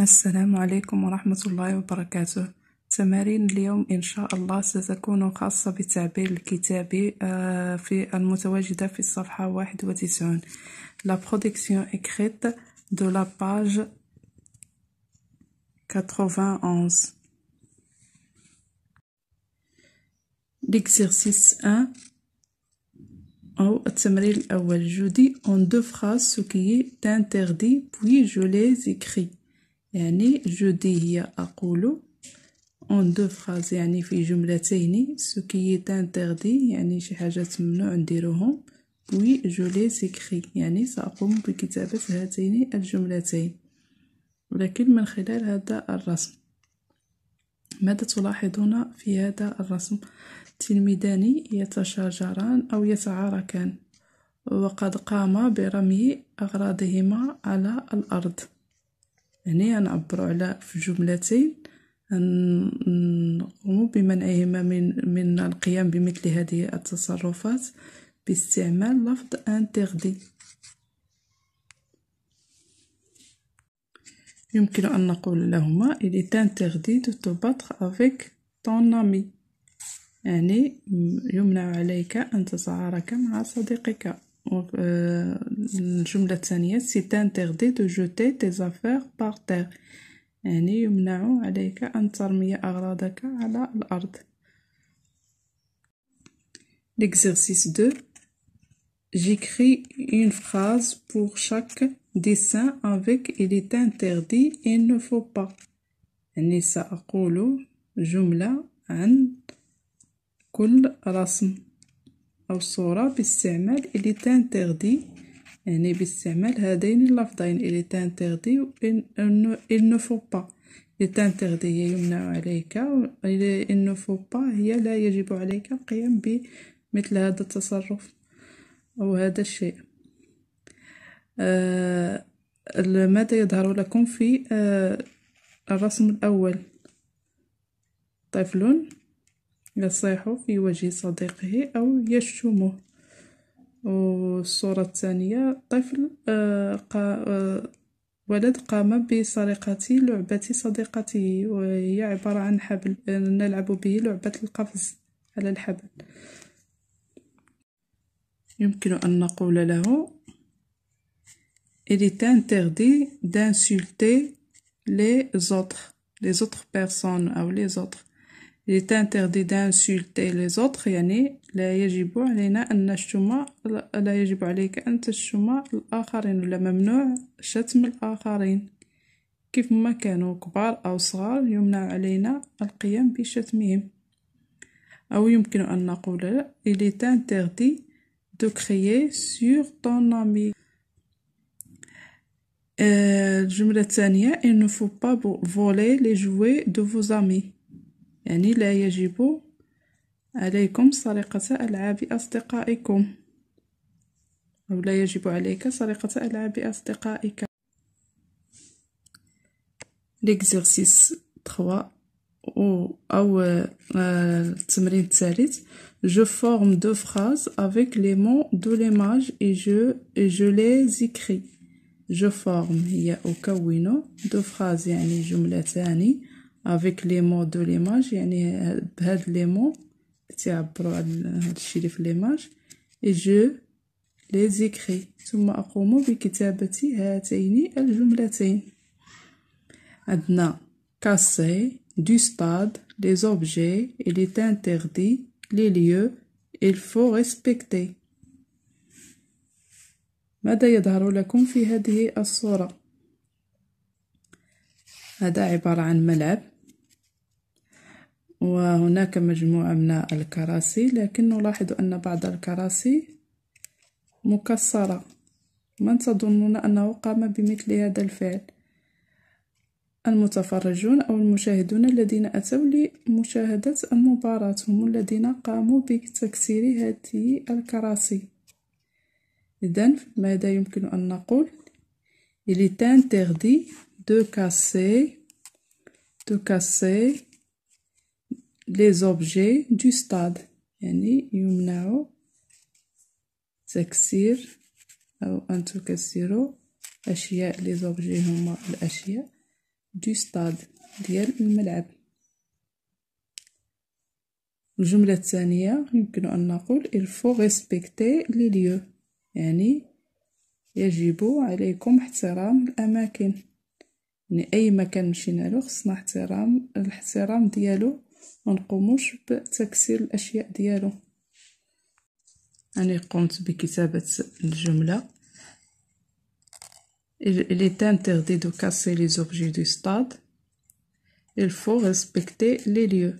السلام عليكم ورحمة الله وبركاته. تمارين اليوم إن شاء الله ستكون خاصة بالتعبير الكتابي آه، في المتواجدة في الصفحة واحد وتسعون. La production écrite de la page 91 L'exercice 1 أو التمرين الأول. Deux phrases ce qui est interdit puis je les écris. يعني dis هي أقول en deux phrases. يعني في جملتين. est interdit يعني شي حاجات ممنوع نديروهم puis je les écris. يعني سأقوم بكتابة هاتين الجملتين. ولكن من خلال هذا الرسم. ماذا تلاحظون في هذا الرسم؟ تلميذان يتشاجران أو يتعاركان وقد قاما برمي أغراضهما على الأرض. يعني نعبر على في جملتين نقوم بمنعهما من من القيام بمثل هذه التصرفات باستعمال لفظ interdit يمكن أن نقول لهما il est interdit de te battre avec ton ami يعني يمنع عليك أن تتعارك مع صديقك الجملة الثانية c'est interdit de jeter tes affaires par terre يعني يمنع عليك أن ترمي أغراضك على الأرض L'exercice 2 J'écris une phrase pour chaque dessin avec il est interdit il ne faut pas. يعني سأقول جملة عن كل رسم أو صورة باستعمال il est interdit. يعني باستعمال هذين اللفظين il est interdit il ne faut pas. Il est interdit هي يمنع عليك il ne faut pas هي لا يجب عليك القيام بمثل هذا التصرف أو هذا الشيء ماذا يظهر لكم في آه الرسم الأول؟ طفل يصيح في وجه صديقه أو يشتمه. والصورة الثانية طفل آه ولد قام بسرقة لعبة صديقته وهي عبارة عن حبل نلعب به لعبة القفز على الحبل. يمكن أن نقول له Il est interdit d'insulter les autres, les autres personnes أو les autres. Il est interdit d'insulter les autres يعني لا يجب علينا أن نشتم لا يجب عليك أن تشتم الآخرين ولا ممنوع شتم الآخرين كيف ما كانوا كبار أو صغار يمنع علينا القيام بشتمهم أو يمكن أن نقول il est interdit de crier sur ton ami الجملة الثانية il ne faut pas voler les jouets de vos amis يعني لا يجب عليكم سرقة ألعاب أصدقائكم أو لا يجب عليك سرقة ألعاب أصدقائك L'exercice 3 أو التمرين الثالث Je forme deux phrases avec les mots de l'image et je, et je les écris. Je forme هي أكون deux phrases يعني جملتان avec les mots de l'image يعني بهاد les mots تعبروا على هاد الشي اللي في ليماج et je les écris ثم أقوم بكتابة هاتين الجملتين عندنا casser du stade les objets il est interdit les lieux il faut respecter ماذا يظهر لكم في هذه الصورة؟ هذا عبارة عن ملعب وهناك مجموعة من الكراسي لكن نلاحظ أن بعض الكراسي مكسرة. من تظنون أنه قام بمثل هذا الفعل؟ المتفرجون أو المشاهدون الذين أتوا لمشاهدة المباراة هم الذين قاموا بتكسير هذه الكراسي. إذن ماذا يمكن أن نقول؟ Il est interdit de casser de casser les objets du stade. يعني يمنع تكسير أو أن تكسروا أشياء لي زوبجي هما الأشياء دو ستاد ديال الملعب. الجملة الثانية يمكن أن نقول il faut respecter les lieux. يعني يجب عليكم احترام الأماكن يعني أي مكان مشينا له خصنا احترام الاحترام ديالو منقوموش بتكسير الأشياء ديالو أنا قمت بكتابة الجملة Il est interdit de casser les objets du stade. Il faut respecter les lieux.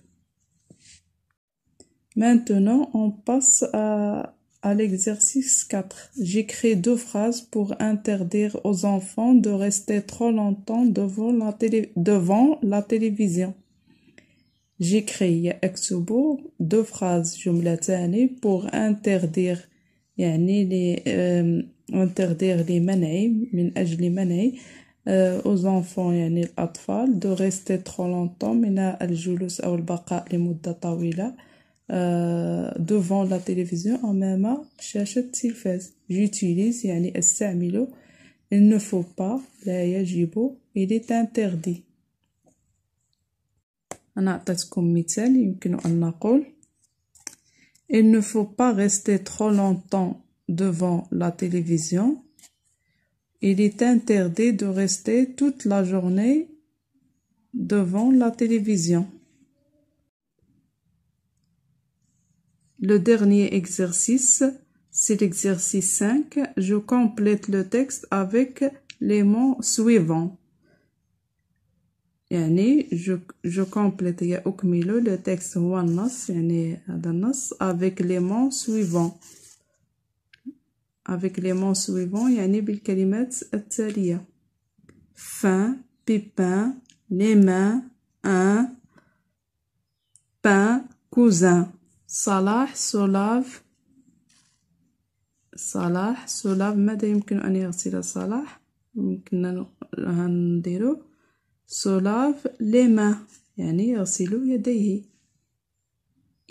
Maintenant, on passe à, à l'exercice 4. J'écris deux phrases pour interdire aux enfants de rester trop longtemps devant la, télé, devant la télévision. J'écris deux phrases جملتان pour interdire يعني les euh, interdire les منع من أجل منع euh, aux enfants يعني الأطفال de rester trop longtemps من الجلوس أو البقاء لمدة طويلة euh, devant la télévision أمام شاشة التلفاز j'utilise يعني أستعمل il ne faut pas لا يجب il est interdit أنا أعطيتكم مثال يمكن أن نقول Il ne faut pas rester trop longtemps devant la télévision. Il est interdit de rester toute la journée devant la télévision. Le dernier exercice, c'est l'exercice 5. Je complète le texte avec les mots suivants. يعني جو جو كومبليت هي أكمل لو تكست هو النص يعني هذا النص افيك لي مون سويفون افيك لي مون سويفون يعني بالكلمات التالية فان بيبان لي مان ان بان كوزان صلاح سولاف. صلاح سولاف. ماذا يمكن أن يغسل صلاح؟ يمكننا نديرو سولاف لي ما يعني يغسل يديه.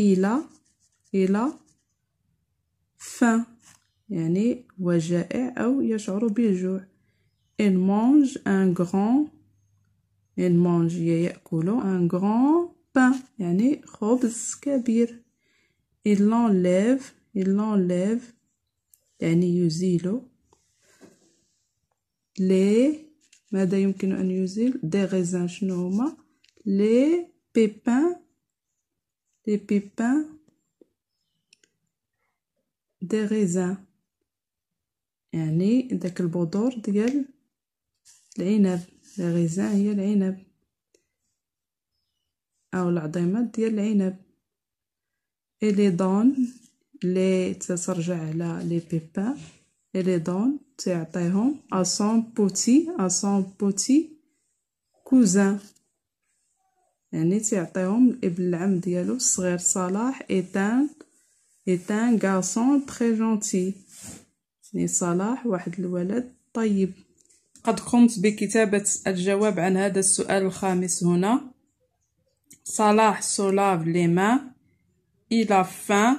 إلى إلى. فان يعني هو جائع أو يشعر بالجوع. Il mange un grand il mange يأكل un grand pain. يعني خبز كبير. Il l'enlève il l'enlève يعني يزيل les ماذا يمكن أن يزيل؟ دي غيزان شنو هما لي بيبان لي بيبان دي غيزان يعني داك البذور ديال العنب. لي غيزان هي العنب. أو العظيمات ديال العنب. لي دون لي تترجع على لي بيبان اي لي دون تعطيهم à son petit à son petit cousin. يعني تعطيهم الابن العم ديالو الصغير صلاح ايتان ايتان غاسون تري جونتي يعني صلاح واحد الولد طيب قد قمت بكتابة الجواب عن هذا السؤال الخامس هنا صلاح سولاف لي mains. Il a faim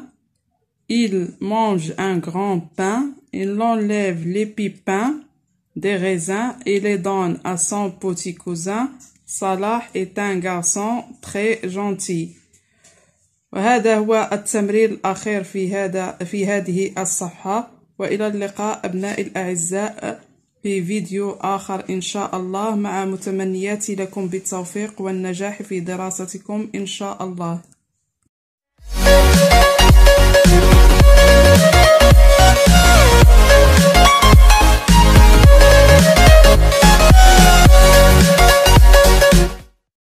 il mange un grand pain Il enlève les pipins des raisins et les donne à son petit cousin. Salah est un garçon très gentil. وهذا هو التمرين الأخير في هذا في هذه الصفحة وإلى اللقاء أبنائي الأعزاء في فيديو آخر إن شاء الله مع متمنياتي لكم بالتوفيق والنجاح في دراستكم إن شاء الله Música